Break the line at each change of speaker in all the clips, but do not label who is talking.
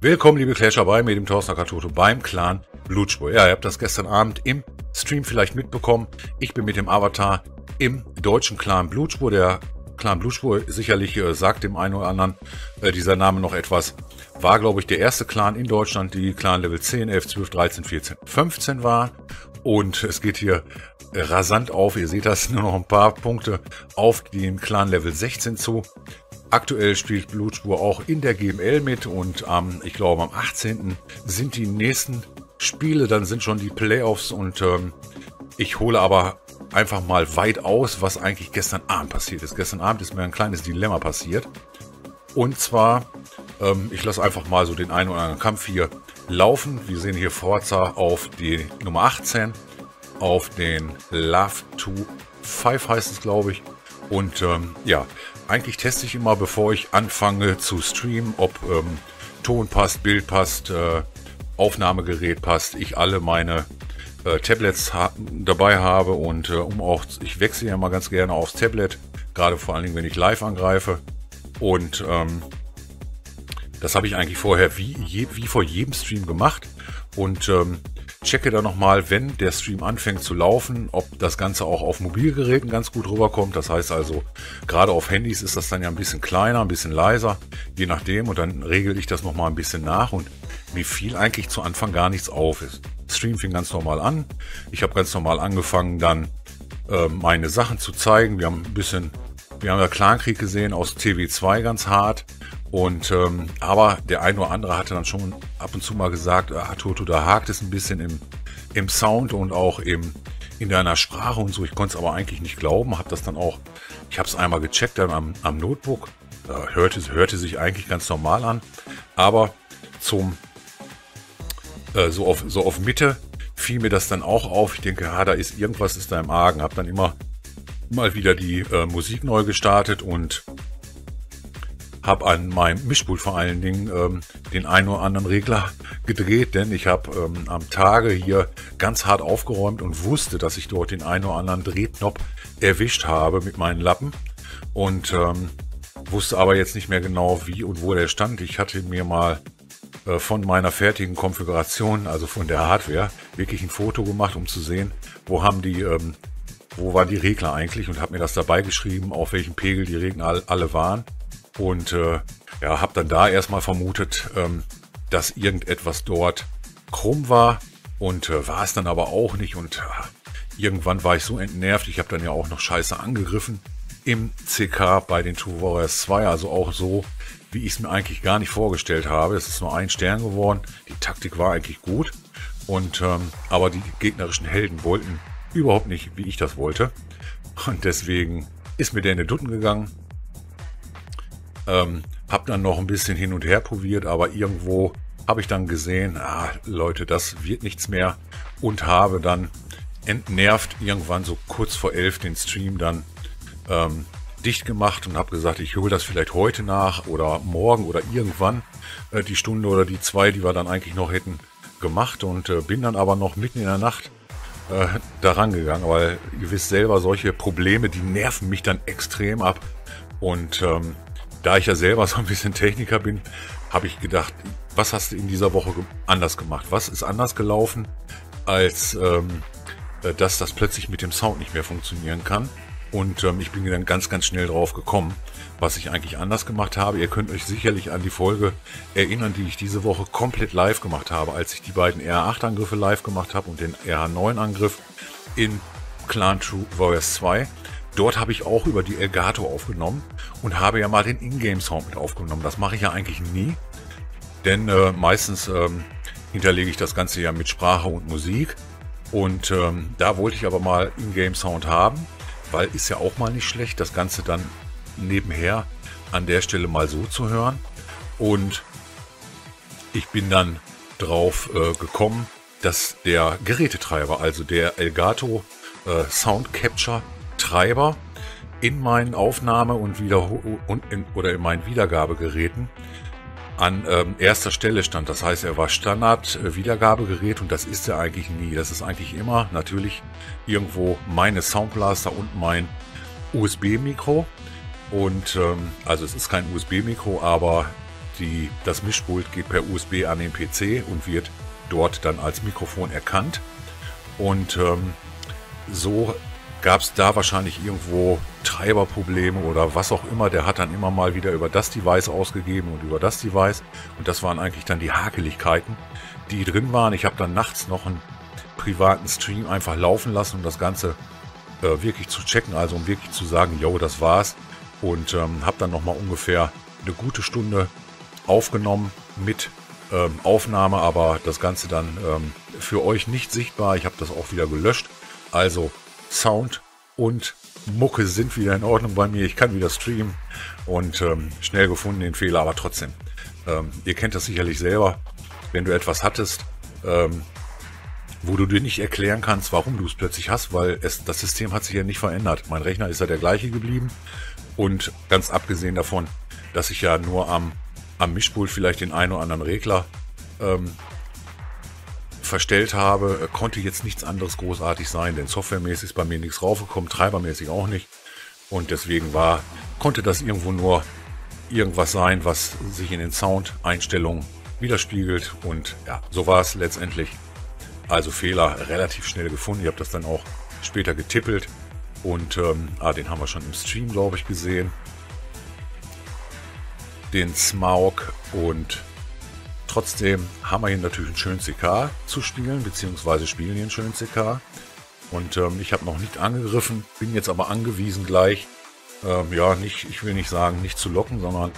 Willkommen, liebe Clasher, bei mir, dem Thorsten Katoto, beim Clan Blutspur. Ja, ihr habt das gestern Abend im Stream vielleicht mitbekommen. Ich bin mit dem Avatar im deutschen Clan Blutspur. Der Clan Blutspur sicherlich äh, sagt dem einen oder anderen äh, dieser Name noch etwas. War, glaube ich, der erste Clan in Deutschland, die Clan Level 10, 11, 12, 13, 14, 15 war. Und es geht hier rasant auf. Ihr seht das nur noch ein paar Punkte auf den Clan Level 16 zu. Aktuell spielt Blutspur auch in der GML mit und ähm, ich glaube am 18. sind die nächsten Spiele, dann sind schon die Playoffs und ähm, ich hole aber einfach mal weit aus, was eigentlich gestern Abend passiert ist. Gestern Abend ist mir ein kleines Dilemma passiert. Und zwar, ähm, ich lasse einfach mal so den einen oder anderen Kampf hier laufen. Wir sehen hier Forza auf die Nummer 18, auf den Love to 5 heißt es, glaube ich. Und ähm, ja, eigentlich teste ich immer, bevor ich anfange zu streamen, ob ähm, Ton passt, Bild passt, äh, Aufnahmegerät passt, ich alle meine äh, Tablets ha dabei habe und äh, um auch, ich wechsle ja mal ganz gerne aufs Tablet, gerade vor allen Dingen, wenn ich live angreife. Und ähm, das habe ich eigentlich vorher wie, je, wie vor jedem Stream gemacht. Und ähm, checke dann nochmal, wenn der Stream anfängt zu laufen, ob das Ganze auch auf Mobilgeräten ganz gut rüberkommt. Das heißt also, gerade auf Handys ist das dann ja ein bisschen kleiner, ein bisschen leiser, je nachdem. Und dann regel ich das nochmal ein bisschen nach und mir fiel eigentlich zu Anfang gar nichts auf. Stream fing ganz normal an. Ich habe ganz normal angefangen, dann äh, meine Sachen zu zeigen. Wir haben ein bisschen, wir haben ja Clankrieg gesehen aus TV2 ganz hart. Und ähm, aber der ein oder andere hatte dann schon ab und zu mal gesagt, ah, Toto, da hakt es ein bisschen im, im Sound und auch im, in deiner Sprache und so. Ich konnte es aber eigentlich nicht glauben, habe das dann auch, ich habe es einmal gecheckt dann am, am Notebook, da hörte, hörte sich eigentlich ganz normal an, aber zum äh, so auf so auf Mitte fiel mir das dann auch auf. Ich denke, ha, da ist irgendwas ist da im Argen. Habe dann immer mal wieder die äh, Musik neu gestartet und habe an meinem Mischpult vor allen Dingen ähm, den einen oder anderen Regler gedreht, denn ich habe ähm, am Tage hier ganz hart aufgeräumt und wusste, dass ich dort den einen oder anderen Drehknopf erwischt habe mit meinen Lappen und ähm, wusste aber jetzt nicht mehr genau, wie und wo der stand. Ich hatte mir mal äh, von meiner fertigen Konfiguration, also von der Hardware, wirklich ein Foto gemacht, um zu sehen, wo haben die ähm, wo waren die Regler eigentlich und habe mir das dabei geschrieben, auf welchem Pegel die Regler alle waren. Und äh, ja, habe dann da erstmal vermutet, ähm, dass irgendetwas dort krumm war und äh, war es dann aber auch nicht. Und äh, irgendwann war ich so entnervt, ich habe dann ja auch noch scheiße angegriffen im CK bei den Two Warriors 2, also auch so, wie ich es mir eigentlich gar nicht vorgestellt habe. Es ist nur ein Stern geworden. Die Taktik war eigentlich gut. Und ähm, aber die gegnerischen Helden wollten überhaupt nicht, wie ich das wollte. Und deswegen ist mir der in den Dutten gegangen. Ähm, hab dann noch ein bisschen hin und her probiert, aber irgendwo habe ich dann gesehen, ah, Leute, das wird nichts mehr. Und habe dann entnervt irgendwann so kurz vor elf den Stream dann ähm, dicht gemacht und habe gesagt, ich hole das vielleicht heute nach oder morgen oder irgendwann äh, die Stunde oder die zwei, die wir dann eigentlich noch hätten gemacht. Und äh, bin dann aber noch mitten in der Nacht äh, daran gegangen, weil ihr wisst selber, solche Probleme, die nerven mich dann extrem ab. Und ähm, da ich ja selber so ein bisschen Techniker bin, habe ich gedacht, was hast du in dieser Woche anders gemacht? Was ist anders gelaufen, als ähm, äh, dass das plötzlich mit dem Sound nicht mehr funktionieren kann? Und ähm, ich bin dann ganz, ganz schnell drauf gekommen, was ich eigentlich anders gemacht habe. Ihr könnt euch sicherlich an die Folge erinnern, die ich diese Woche komplett live gemacht habe, als ich die beiden RH8-Angriffe live gemacht habe und den RH9-Angriff in Clan True Warriors 2. Dort habe ich auch über die Elgato aufgenommen und habe ja mal den Ingame-Sound mit aufgenommen. Das mache ich ja eigentlich nie, denn äh, meistens ähm, hinterlege ich das Ganze ja mit Sprache und Musik. Und ähm, da wollte ich aber mal Ingame-Sound haben, weil ist ja auch mal nicht schlecht, das Ganze dann nebenher an der Stelle mal so zu hören. Und ich bin dann drauf äh, gekommen, dass der Gerätetreiber, also der Elgato äh, Sound Capture Treiber in meinen Aufnahme- und, und in, oder in meinen Wiedergabegeräten an ähm, erster Stelle stand. Das heißt, er war Standard-Wiedergabegerät und das ist er eigentlich nie. Das ist eigentlich immer natürlich irgendwo meine Soundblaster und mein USB-Mikro. Und ähm, also es ist kein USB-Mikro, aber die, das Mischpult geht per USB an den PC und wird dort dann als Mikrofon erkannt. Und ähm, so gab es da wahrscheinlich irgendwo Treiberprobleme oder was auch immer. Der hat dann immer mal wieder über das Device ausgegeben und über das Device. Und das waren eigentlich dann die Hakeligkeiten, die drin waren. Ich habe dann nachts noch einen privaten Stream einfach laufen lassen, um das Ganze äh, wirklich zu checken. Also um wirklich zu sagen, yo, das war's. Und ähm, habe dann nochmal ungefähr eine gute Stunde aufgenommen mit ähm, Aufnahme, aber das Ganze dann ähm, für euch nicht sichtbar. Ich habe das auch wieder gelöscht. Also Sound und Mucke sind wieder in Ordnung bei mir. Ich kann wieder streamen und ähm, schnell gefunden den Fehler, aber trotzdem. Ähm, ihr kennt das sicherlich selber, wenn du etwas hattest, ähm, wo du dir nicht erklären kannst, warum du es plötzlich hast, weil es, das System hat sich ja nicht verändert. Mein Rechner ist ja der gleiche geblieben und ganz abgesehen davon, dass ich ja nur am, am Mischpult vielleicht den einen oder anderen Regler ähm, verstellt habe, äh, konnte jetzt nichts anderes großartig sein, denn softwaremäßig ist bei mir nichts raufgekommen, treibermäßig auch nicht. Und deswegen war, konnte das irgendwo nur irgendwas sein, was sich in den Sound-Einstellungen widerspiegelt. Und ja, so war es letztendlich. Also Fehler relativ schnell gefunden. Ihr habt das dann auch später getippelt. Und ähm, ah, den haben wir schon im Stream, glaube ich, gesehen. Den Smaug und Trotzdem haben wir hier natürlich einen schönen CK zu spielen, beziehungsweise spielen hier einen schönen CK. Und ähm, ich habe noch nicht angegriffen, bin jetzt aber angewiesen gleich, ähm, ja, nicht, ich will nicht sagen, nicht zu locken, sondern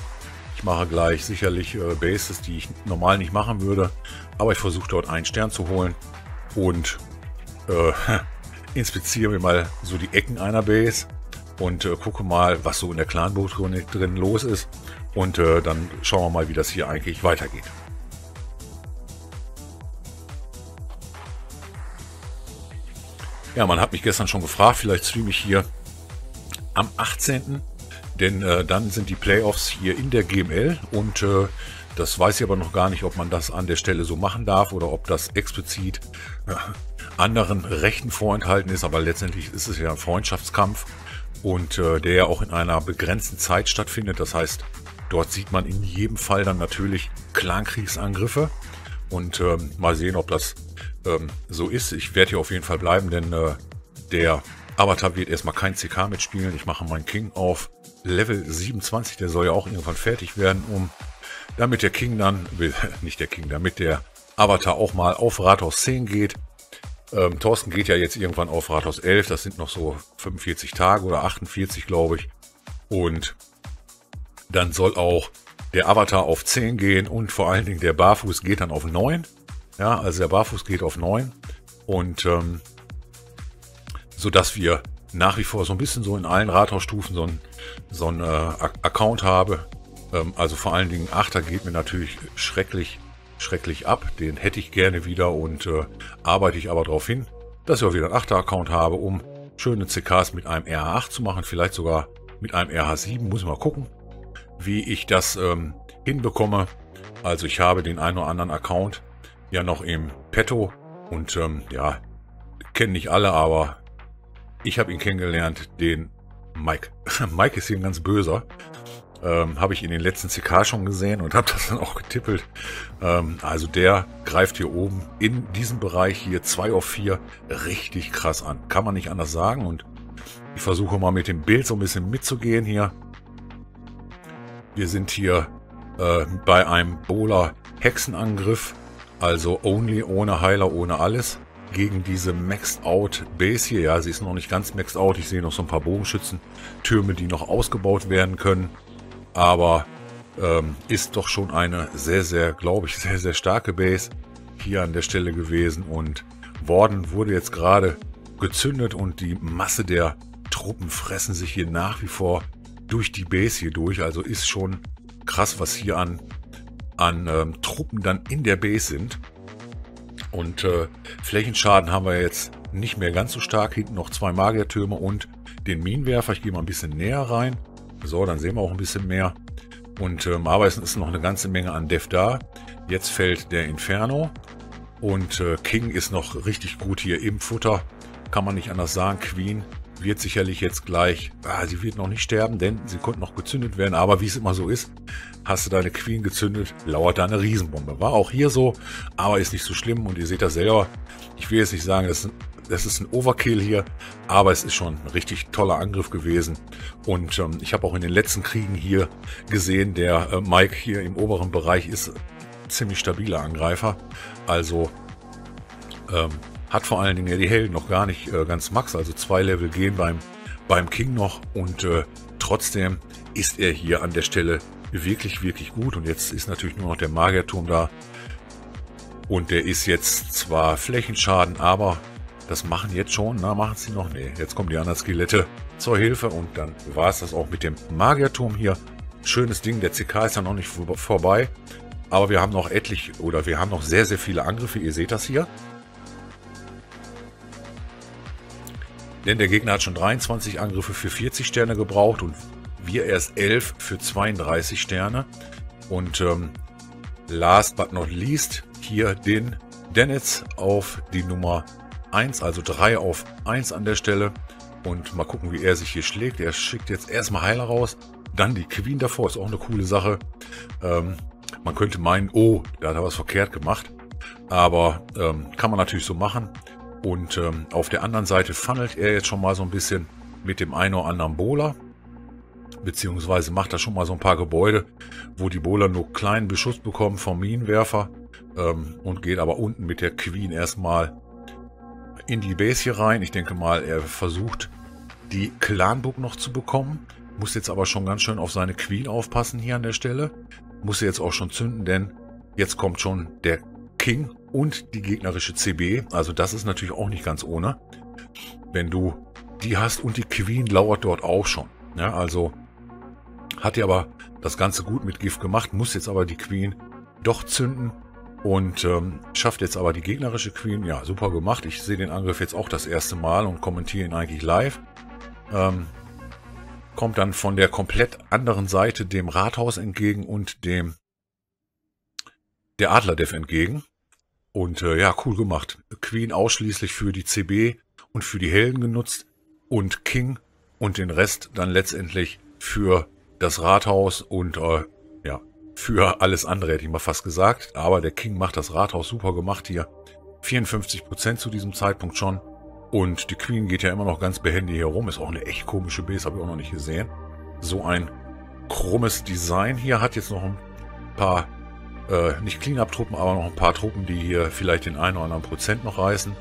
ich mache gleich sicherlich äh, Bases, die ich normal nicht machen würde. Aber ich versuche dort einen Stern zu holen und äh, inspiziere mir mal so die Ecken einer Base und äh, gucke mal, was so in der Clanbuch drin los ist. Und äh, dann schauen wir mal, wie das hier eigentlich weitergeht. Ja, man hat mich gestern schon gefragt, vielleicht streame ich hier am 18. Denn äh, dann sind die Playoffs hier in der GML und äh, das weiß ich aber noch gar nicht, ob man das an der Stelle so machen darf oder ob das explizit äh, anderen Rechten vorenthalten ist. Aber letztendlich ist es ja ein Freundschaftskampf und äh, der ja auch in einer begrenzten Zeit stattfindet. Das heißt, dort sieht man in jedem Fall dann natürlich Clankriegsangriffe und ähm, mal sehen, ob das ähm, so ist. Ich werde hier auf jeden Fall bleiben, denn äh, der Avatar wird erstmal kein CK mitspielen. Ich mache meinen King auf Level 27. Der soll ja auch irgendwann fertig werden, um damit der King dann, nicht der King, damit der Avatar auch mal auf Rathaus 10 geht. Ähm, Thorsten geht ja jetzt irgendwann auf Rathaus 11. Das sind noch so 45 Tage oder 48, glaube ich. Und dann soll auch der Avatar auf 10 gehen und vor allen Dingen der Barfuß geht dann auf 9. Ja, also der Barfuß geht auf 9 und ähm, so dass wir nach wie vor so ein bisschen so in allen Rathausstufen so ein, so ein äh, Account habe. Ähm, also vor allen Dingen 8er geht mir natürlich schrecklich, schrecklich ab. Den hätte ich gerne wieder und äh, arbeite ich aber darauf hin, dass ich auch wieder einen 8er Account habe, um schöne CKs mit einem RH8 zu machen, vielleicht sogar mit einem RH7, muss ich mal gucken, wie ich das ähm, hinbekomme. Also ich habe den einen oder anderen Account, ja noch im Petto und ähm, ja, kennen nicht alle, aber ich habe ihn kennengelernt, den Mike. Mike ist hier ein ganz böser. Ähm, habe ich in den letzten CK schon gesehen und habe das dann auch getippelt. Ähm, also der greift hier oben in diesem Bereich hier 2 auf 4 richtig krass an. Kann man nicht anders sagen und ich versuche mal mit dem Bild so ein bisschen mitzugehen hier. Wir sind hier äh, bei einem Bowler Hexenangriff also only ohne Heiler, ohne alles. Gegen diese Maxed Out Base hier. Ja, sie ist noch nicht ganz Maxed Out. Ich sehe noch so ein paar Bogenschützen-Türme, die noch ausgebaut werden können. Aber ähm, ist doch schon eine sehr, sehr, glaube ich, sehr, sehr starke Base hier an der Stelle gewesen. Und Worden wurde jetzt gerade gezündet und die Masse der Truppen fressen sich hier nach wie vor durch die Base hier durch. Also ist schon krass, was hier an an ähm, Truppen dann in der Base sind. Und äh, Flächenschaden haben wir jetzt nicht mehr ganz so stark. Hinten noch zwei Magiertürme und den Minenwerfer. Ich gehe mal ein bisschen näher rein. So, dann sehen wir auch ein bisschen mehr. Und ähm, aber es ist noch eine ganze Menge an Dev da. Jetzt fällt der Inferno. Und äh, King ist noch richtig gut hier im Futter. Kann man nicht anders sagen. Queen wird sicherlich jetzt gleich, ah, sie wird noch nicht sterben, denn sie konnte noch gezündet werden. Aber wie es immer so ist, hast du deine Queen gezündet, lauert da eine Riesenbombe. War auch hier so, aber ist nicht so schlimm. Und ihr seht das selber. Ich will jetzt nicht sagen, das ist, ein, das ist ein Overkill hier, aber es ist schon ein richtig toller Angriff gewesen. Und ähm, ich habe auch in den letzten Kriegen hier gesehen, der äh, Mike hier im oberen Bereich ist ziemlich stabiler Angreifer. Also ähm, hat vor allen Dingen ja die Helden noch gar nicht äh, ganz max, also zwei Level gehen beim, beim King noch und äh, trotzdem ist er hier an der Stelle wirklich, wirklich gut. Und jetzt ist natürlich nur noch der Magierturm da. Und der ist jetzt zwar Flächenschaden, aber das machen jetzt schon, na machen sie noch, nee, jetzt kommen die anderen Skelette zur Hilfe und dann war es das auch mit dem Magierturm hier. Schönes Ding, der CK ist ja noch nicht vorbei, aber wir haben noch etlich oder wir haben noch sehr, sehr viele Angriffe, ihr seht das hier. Denn der Gegner hat schon 23 Angriffe für 40 Sterne gebraucht und wir erst 11 für 32 Sterne. Und ähm, last but not least hier den Dennis auf die Nummer 1, also 3 auf 1 an der Stelle. Und mal gucken, wie er sich hier schlägt. Er schickt jetzt erstmal Heiler raus, dann die Queen davor, ist auch eine coole Sache. Ähm, man könnte meinen, oh, da hat er was verkehrt gemacht. Aber ähm, kann man natürlich so machen. Und ähm, auf der anderen Seite funnelt er jetzt schon mal so ein bisschen mit dem einen oder anderen Bowler. Beziehungsweise macht er schon mal so ein paar Gebäude, wo die Bowler nur kleinen Beschuss bekommen vom Minenwerfer. Ähm, und geht aber unten mit der Queen erstmal in die Base hier rein. Ich denke mal, er versucht die Clanbook noch zu bekommen. Muss jetzt aber schon ganz schön auf seine Queen aufpassen hier an der Stelle. Muss jetzt auch schon zünden, denn jetzt kommt schon der King und die gegnerische CB. Also das ist natürlich auch nicht ganz ohne. Wenn du die hast und die Queen lauert dort auch schon. Ja, also hat er aber das Ganze gut mit Gift gemacht, muss jetzt aber die Queen doch zünden und ähm, schafft jetzt aber die gegnerische Queen. Ja, super gemacht. Ich sehe den Angriff jetzt auch das erste Mal und kommentiere ihn eigentlich live. Ähm, kommt dann von der komplett anderen Seite dem Rathaus entgegen und dem der Adlerdev entgegen. Und äh, ja, cool gemacht. Queen ausschließlich für die CB und für die Helden genutzt und King und den Rest dann letztendlich für das Rathaus und äh, ja, für alles andere hätte ich mal fast gesagt. Aber der King macht das Rathaus super gemacht hier. 54 Prozent zu diesem Zeitpunkt schon. Und die Queen geht ja immer noch ganz behändig hier rum. Ist auch eine echt komische Base, habe ich auch noch nicht gesehen. So ein krummes Design hier hat jetzt noch ein paar äh, nicht Cleanup-Truppen, aber noch ein paar Truppen, die hier vielleicht den einen oder anderen Prozent noch reißen.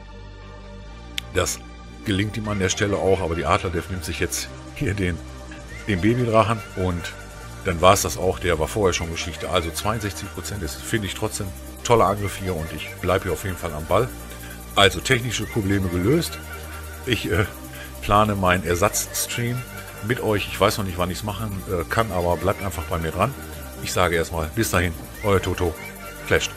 Das gelingt ihm an der Stelle auch, aber die Adlerdev nimmt sich jetzt hier den, den Babydrachen und dann war es das auch, der war vorher schon Geschichte. Also 62 Prozent ist, finde ich trotzdem toller Angriff hier und ich bleibe hier auf jeden Fall am Ball. Also technische Probleme gelöst. Ich äh, plane meinen Ersatzstream mit euch. Ich weiß noch nicht, wann ich es machen äh, kann, aber bleibt einfach bei mir dran. Ich sage erstmal bis dahin, euer Toto. Flasht.